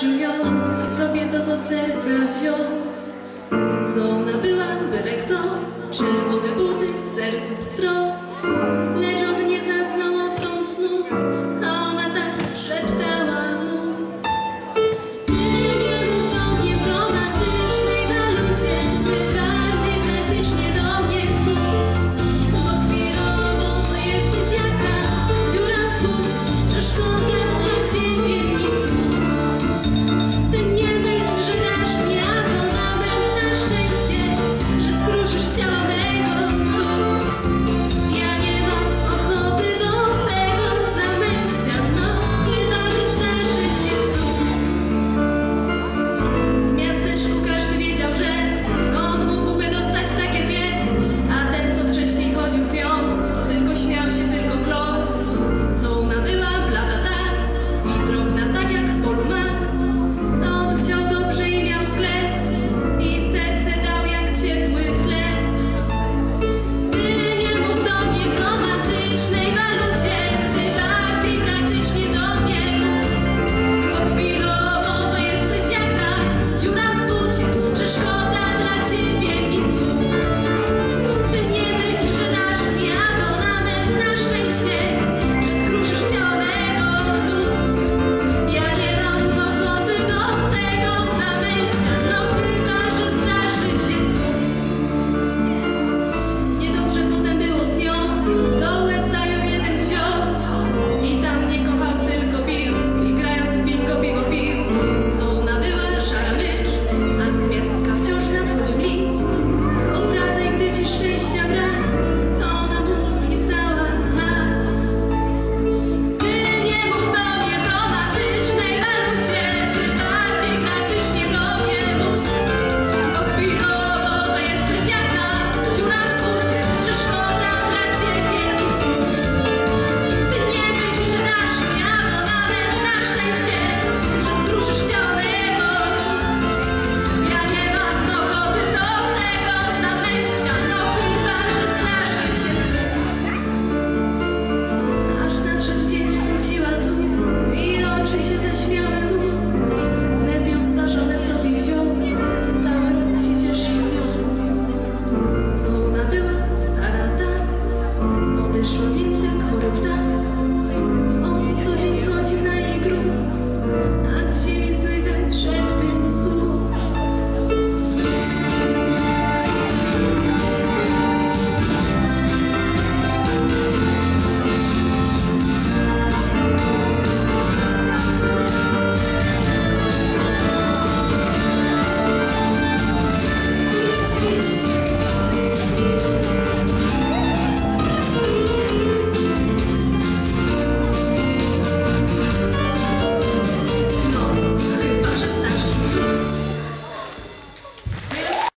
zobaczył ją i sobie to do serca wziął. Co ona była, byle kto, czerwone buty,